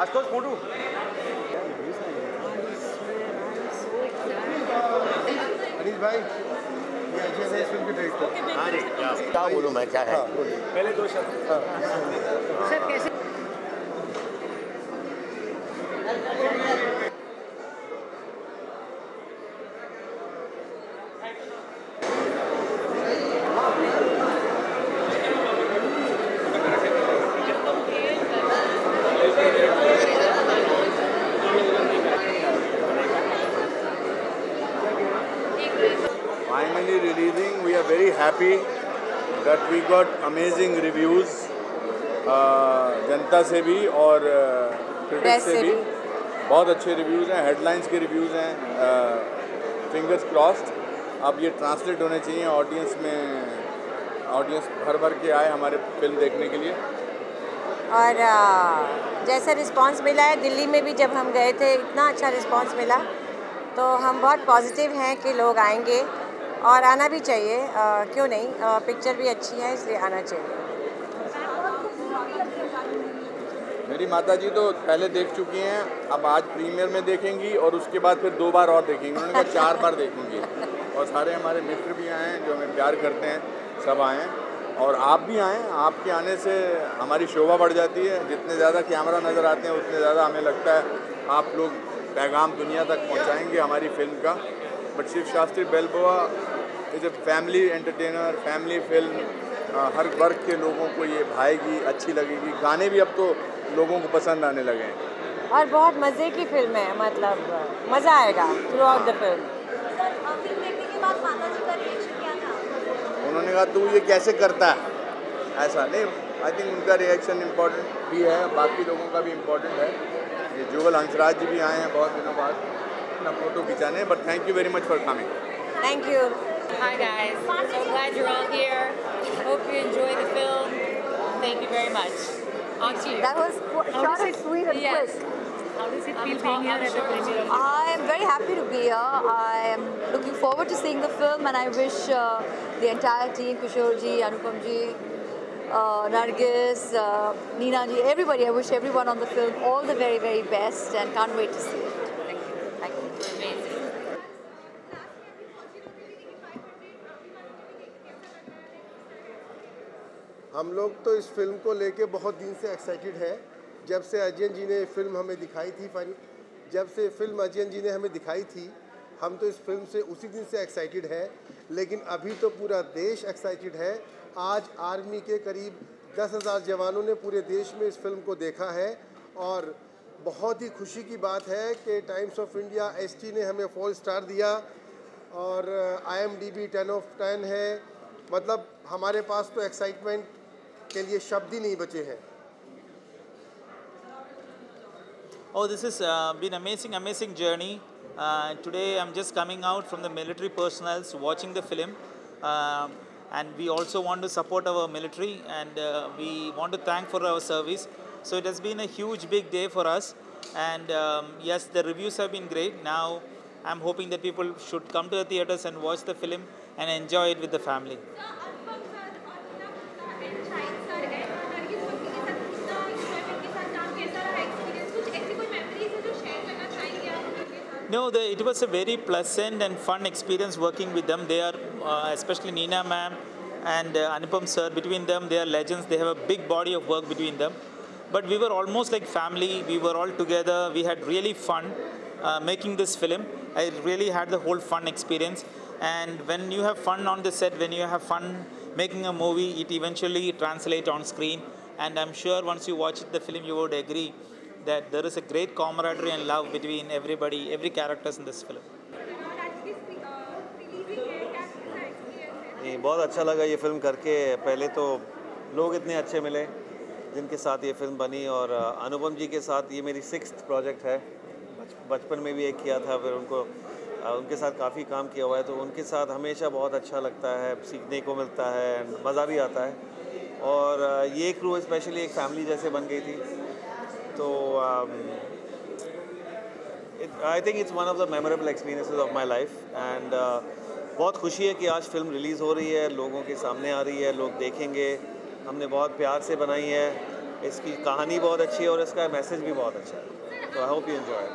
Ashutosh photo Anil भाई है हाँ क्या बोलूँ मैं क्या है? हाँ पहले दो शब्द। Finally releasing. We are very happy that we got amazing reviews uh, जनता से भी और क्रिटिक्स Press से भी भी। बहुत अच्छे रिव्यूज़ हैं हेडलाइंस के रिव्यूज़ हैं फिंगर्स क्रॉस्ड अब ये ट्रांसलेट होने चाहिए ऑडियंस में ऑडियंस भर भर के आए हमारे फ़िल्म देखने के लिए और जैसा रिस्पांस मिला है दिल्ली में भी जब हम गए थे इतना अच्छा रिस्पांस मिला तो हम बहुत पॉजिटिव हैं कि लोग आएँगे और आना भी चाहिए। आ, क्यों नहीं? आ, पिक्चर भी अच्छी है इसलिए आना चाहिए। मेरी माता जी तो पहले देख चुकी हैं अब आज प्रीमियर में देखेंगी और उसके बाद फिर दो बार और देखेंगी। उन्होंने कहा चार बार देखेंगी। और सारे हमारे मित्र भी आए हैं जो हमें प्यार करते हैं सब आए हैं। और आप भी आएँ आपके आने से हमारी शोभा बढ़ जाती है। जितने ज़्यादा कैमरा नज़र आते हैं उतने ज़्यादा हमें लगता है आप लोग पैगाम दुनिया तक पहुँचाएँगे हमारी फ़िल्म का। But Shiv Shastri Balboa is a family entertainer family film हर वर्ग के लोगों को ये भाएगी अच्छी लगेगी। गाने भी अब तो लोगों को पसंद आने लगे हैं। और बहुत मज़े की फ़िल्म है मतलब मज़ा आएगा throughout the film sir film देखने के बाद माता जी का रिएक्शन क्या था? उन्होंने कहा तू ये कैसे करता है? ऐसा नहीं आई थिंक उनका रिएक्शन इम्पोर्टेंट भी है बाकी लोगों का भी इम्पोर्टेंट है। ये जुगल हंसराज जी भी आए हैं बहुत दिनों बाद। Namro to Bijane, but thank you very much for coming. Thank you. Hi guys, so glad you're all here. Hope you enjoy the film. Thank you very much. On to you. That was short and sweet and yes. quick. How does it feel being here I'm at the? I am very happy to be here. I am looking forward to seeing the film and I wish uh, the entire team, Kishorji, Anupamji, uh, Nargis, uh, Nina ji, everybody. I wish everyone on the film all the very, very best and can't wait to see it. हम लोग तो इस film को लेके बहुत दिन से excited है। जब से अजयन जी ने फ़िल्म हमें दिखाई थी फाइन जब से फ़िल्म अजयन जी ने हमें दिखाई थी, हम तो इस फ़िल्म से उसी दिन से एक्साइटेड है। लेकिन अभी तो पूरा देश एक्साइटेड है। आज आर्मी के करीब दस हज़ार जवानों ने पूरे देश में इस फ़िल्म को देखा है और बहुत ही खुशी की बात है कि टाइम्स ऑफ़ इंडिया एसटी ने हमें फोर स्टार दिया और I M D ten of ten है। मतलब हमारे पास तो एक्साइटमेंट के लिए शब्द ही नहीं बचे हैं Oh, this has uh, been amazing, amazing journey. Uh, today, I'm just coming out from the military personnels watching the film, Um and we also want to support our military, and uh, we want to thank for our service. So it has been a huge, big day for us, and um, yes, the reviews have been great. Now, I'm hoping that people should come to the theaters and watch the film and enjoy it with the family. No, the, it was a very pleasant and fun experience working with them. They are, uh, especially Nina ma'am and uh, Anupam sir, between them, they are legends. They have a big body of work between them. But we were almost like family. We were all together. We had really fun uh, making this film. I really had the whole fun experience. And when you have fun on the set, when you have fun making a movie, it eventually translates on screen. And I'm sure once you watch the film, you would agree that there is a great camaraderie and love between everybody, every characters in this film. बहुत अच्छा लगा ये film करके। पहले तो लोग इतने अच्छे मिले जिनके साथ ये फ़िल्म बनी और अनुपम जी के साथ ये मेरी सिक्स प्रोजेक्ट है। बचपन में भी एक किया था फिर उनको उनके साथ काफ़ी काम किया हुआ है। तो उनके साथ हमेशा बहुत अच्छा लगता है सीखने को मिलता है मज़ा भी आता है। और ये क्रू स्पेशली एक फैमिली जैसे बन गई थी। तो I think it's one of the memorable experiences of my life and बहुत खुशी है कि आज फ़िल्म रिलीज़ हो रही है लोगों के सामने आ रही है लोग देखेंगे। हमने बहुत प्यार से बनाई है। इसकी कहानी बहुत अच्छी है और इसका मैसेज भी बहुत अच्छा है। तो आई होप यू एंजॉय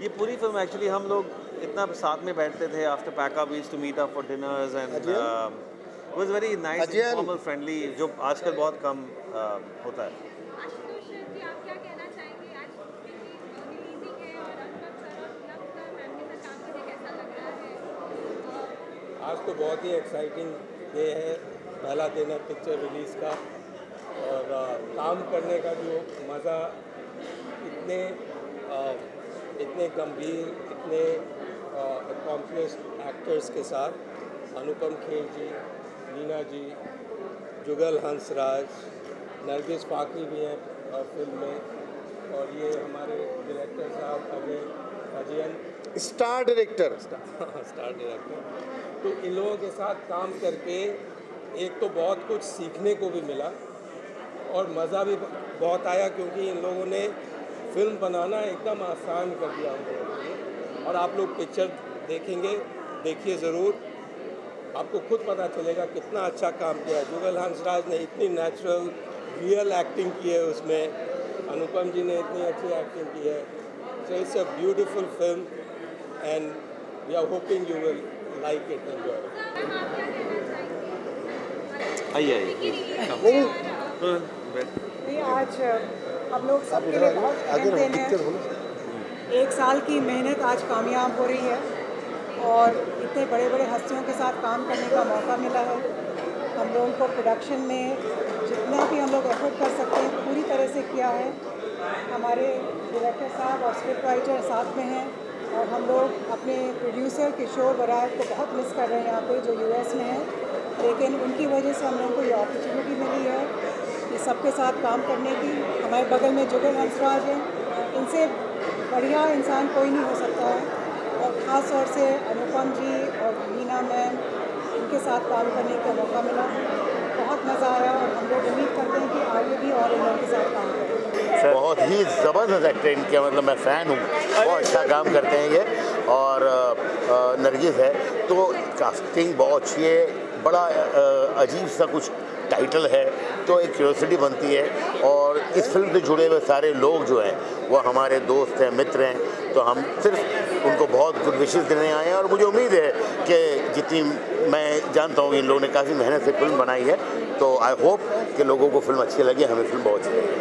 ये पूरी फ़िल्म एक्चुअली हम लोग इतना साथ में बैठते थे after pack up to meet up for dinners and was very nice. Formal friendly जो आजकल बहुत कम uh, होता है आज तो बहुत ही एक्साइटिंग डे है पहला दिन है पिक्चर रिलीज़ का और आ, काम करने का जो मज़ा इतने आ, इतने गंभीर इतने अकॉम्प्लिश एक्टर्स के साथ अनुपम खेर जी नीना जी जुगल हंसराज नरगिस फाकरी भी हैं फ़िल्म में। और ये हमारे डायरेक्टर साहब Ajay Ajayan. Star director star director तो इन लोगों के साथ काम करके एक तो बहुत कुछ सीखने को भी मिला और मज़ा भी बहुत आया क्योंकि इन लोगों ने फ़िल्म बनाना एकदम आसान कर दिया हम लोगों और आप लोग पिक्चर देखेंगे देखिए ज़रूर। आपको खुद पता चलेगा कितना अच्छा काम किया है। जुगल हंसराज ने इतनी नेचुरल रियल एक्टिंग की है उसमें। अनुपम जी ने इतनी अच्छी एक्टिंग की है। So it's a beautiful film and we are hoping you will like it enjoy आइए आइए। आज हम लोग सबके लिए बहुत अहम दिन है एक साल की मेहनत आज कामयाब हो रही है और इतने बड़े बड़े हस्तियों के साथ काम करने का मौका मिला है। हम लोगों को प्रोडक्शन में जितना भी हम लोग एफर्ट कर सकते हैं पूरी तरह से किया है। हमारे डायरेक्टर साहब और स्क्रिप्ट राइटर साथ में हैं और हम लोग अपने प्रोड्यूसर किशोर बराज को बहुत मिस कर रहे हैं यहाँ पे जो यूएस में है। लेकिन उनकी वजह से हम लोगों को ये अपॉर्चुनिटी मिली है। सबके साथ काम करने की हमारे बगल में जुगल हंसराज हैं। इनसे बढ़िया इंसान कोई नहीं हो सकता है। और ख़ास तौर से अनुपम जी और मीना मैम इनके साथ काम करने का मौका मिला। बहुत मज़ा आया और हम लोग उम्मीद करते हैं कि आगे भी और इन लोगों के साथ काम करें बहुत ही ज़बरदस्त एक्टर इनके मतलब मैं फ़ैन हूँ। बहुत अच्छा काम करते हैं ये। और नरगिस है। तो कास्टिंग बहुत अच्छी है। बड़ा अजीब सा कुछ टाइटल है तो एक क्यूरियोसिटी बनती है और इस फ़िल्म से जुड़े हुए सारे लोग जो हैं वो हमारे दोस्त हैं मित्र हैं तो हम सिर्फ़ उनको बहुत गुड विशेष देने आए हैं और मुझे उम्मीद है कि जितनी मैं जानता हूँ इन लोगों ने काफ़ी मेहनत से फ़िल्म बनाई है तो आई होप कि लोगों को फ़िल्म अच्छी लगी हमें फ़िल्म बहुत अच्छी लगी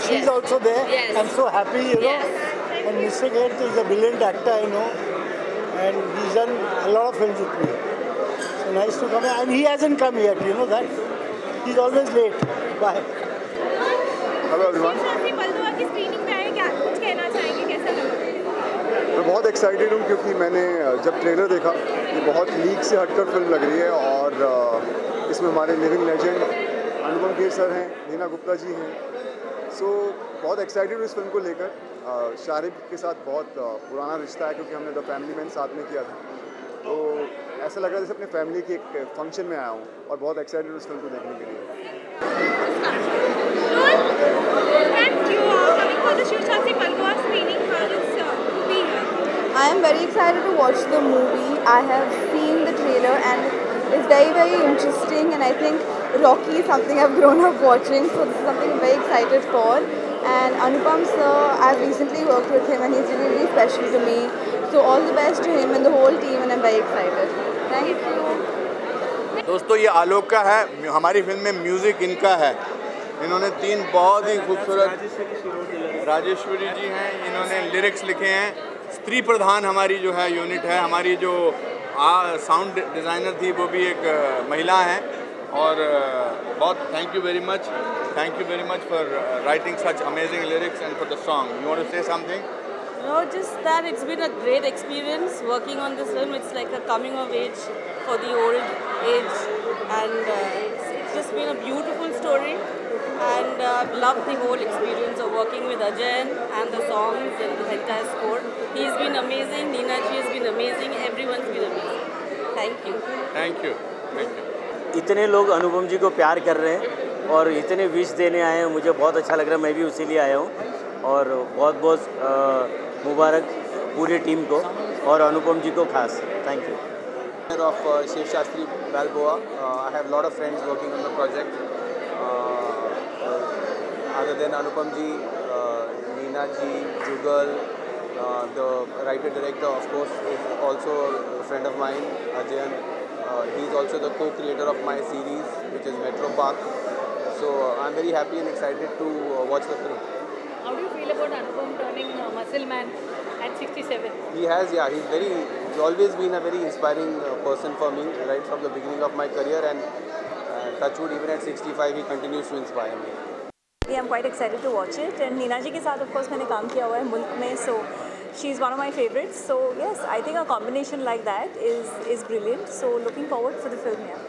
she's also there. Yes. I'm so happy, you know. Yes. And Mr. Kher is a brilliant actor, I know. And he's done a lot of films with me. So nice to come here. And he hasn't come yet, you know that. He's always late. Bye. Hello everyone की screening पे आए क्या कुछ कहना चाहेंगे कैसा लगा मैं बहुत एक्साइटेड हूँ क्योंकि मैंने जब ट्रेलर देखा ये बहुत लीक से हटकर फ़िल्म लग रही है और इसमें हमारे living legend Anupam Kher sir हैं नीना गुप्ता जी हैं सो so, बहुत एक्साइटेड हूँ इस फ़िल्म को लेकर शारिब के साथ बहुत पुराना रिश्ता है क्योंकि हमने द फैमिली मैन साथ में किया था तो ऐसा लग रहा है जैसे अपने फैमिली के एक फ़ंक्शन में आया हूँ और बहुत एक्साइटेड हूँ इस फ़िल्म को देखने के लिए I am very excited to watch the movie. I have seen the trailer and it's very, very interesting. And I think Rocky is something I've grown up watching, so this is something I'm very excited for. And Anupam sir, I've recently worked with him and he's really, really special to me. So all the best to him and the whole team, and I'm very excited. दोस्तों, ये आलोक का है। हमारी film में music इनका है। इन्होंने तीन बहुत ही खूबसूरत राजेश्वरी जी हैं। इन्होंने लिरिक्स लिखे हैं। स्त्री प्रधान हमारी जो है यूनिट है। हमारी जो साउंड डिज़ाइनर थी, वो भी एक, महिला हैं। और, बहुत thank you very much thank you very much for writing such amazing lyrics and for the song you want to say something No, just that it's been a great experience working on this film. It's like a coming of age for the old age, and uh, it's, it's just been a beautiful story. And uh, I've loved the whole experience of working with Ajayan and the songs and the entire score. He's been amazing. Nina ji has been amazing. Everyone's been amazing. Thank you. Thank you thank you इतने लोग अनुपम जी को प्यार कर रहे हैं और इतने wish देने आए हैं मुझे बहुत अच्छा लग रहा है मैं भी उसी लिए आया हूँ और बहुत बहुत अ, मुबारक पूरे टीम को और अनुपम जी को खास। Thank you of Shiv Shastri Balboa I have lot of friends working on the project other than Anupam ji Neena ji Jugal the writer director of course is also friend of mine Ajayan he is also the co creator of my series which is Metro Park so I am very happy and excited to watch the film How do you feel about Anupam turning uh, muscle man at 67? He has, yeah, he's very, he's always been a very inspiring uh, person for me, right from the beginning of my career. And uh, Touchwood, even at 65, he continues to inspire me. I am quite excited to watch it and Neena ji के साथ of course मैंने काम किया हुआ है मुल्क में so she is one of my favourites so yes I think a combination like that is is brilliant so looking forward for the film